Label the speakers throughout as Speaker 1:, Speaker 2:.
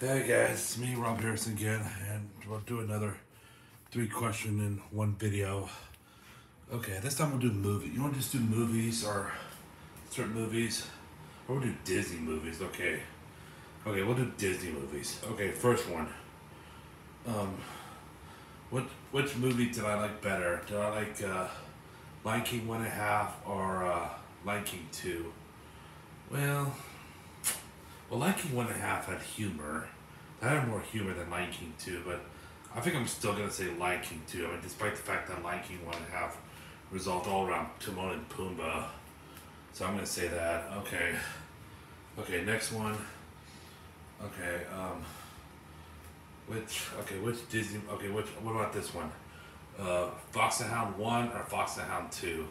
Speaker 1: Hey guys, it's me, Rob Harrison again, and we'll do another three question in one video. Okay, this time we'll do movie. You want to just do movies or certain movies? Or we'll do Disney movies, okay. Okay, we'll do Disney movies. Okay, first one. Um, what which movie did I like better? Did I like uh, Lion King one and a half or uh, Lion King two? Well, well, Lion King one and a half had humor. That had more humor than Lion King two, but I think I'm still gonna say Lion King two. I mean, despite the fact that Lion King one and a half resolved all around Timon and Pumbaa, so I'm gonna say that. Okay, okay, next one. Okay, um, which okay, which Disney? Okay, which what about this one? Uh, Fox and Hound one or Fox and Hound two?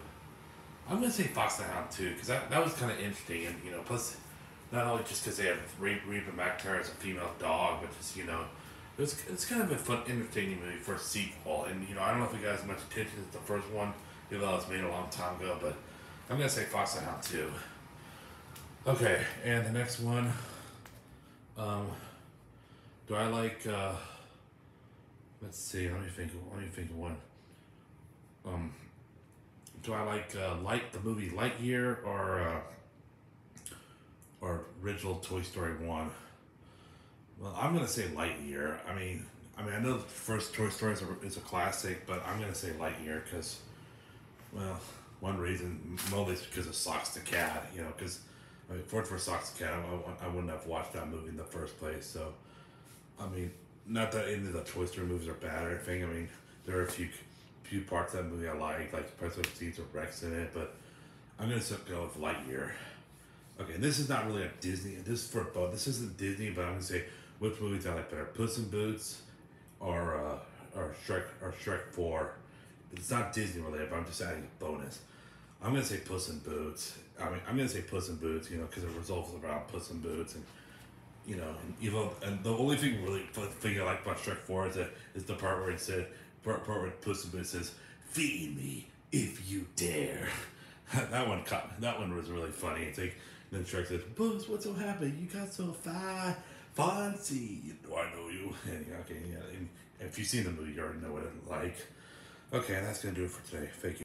Speaker 1: I'm gonna say Fox and Hound two because that, that was kind of interesting and you know plus not only just because they have Reba, Reba McEntire as a female dog, but just you know, it was it's kind of a fun, entertaining movie for a sequel. And you know, I don't know if you guys much attention to the first one, even though it was made a long time ago. But I'm gonna say Fox and Hound two. Okay, and the next one. Um, do I like? Uh, let's see. Let me think. Let me think of one. Um, do I like uh, Light the movie Lightyear or? Uh, or original Toy Story one. Well, I'm gonna say Lightyear. I mean, I mean, I know the first Toy Story is a, is a classic, but I'm gonna say Lightyear because, well, one reason, mostly because of Sox the Cat. You know, because I mean, for for Sox the Cat, I, I wouldn't have watched that movie in the first place. So, I mean, not that any of the Toy Story movies are bad or anything. I mean, there are a few few parts of that movie I like, like President Seeds or Rex in it, but I'm gonna go with Lightyear. Okay, this is not really a Disney. This is for both. This isn't Disney, but I'm gonna say which movies I like better: Puss in Boots or uh, or Shrek or Shrek Four. It's not Disney related, but I'm just adding a bonus. I'm gonna say Puss in Boots. I mean, I'm gonna say Puss in Boots. You know, because it revolves around Puss in Boots, and you know, and and the only thing really thing I like about Shrek Four is that is the part where it said part, part where Puss in Boots says, "Feed me if you dare." that one caught. That one was really funny. It's like then Shrek says, Buzz, what's so happy? You got so fine, fancy. Do I know you? And, okay, yeah. And if you've seen the movie, you already know what it's like. Okay, that's going to do it for today. Thank you.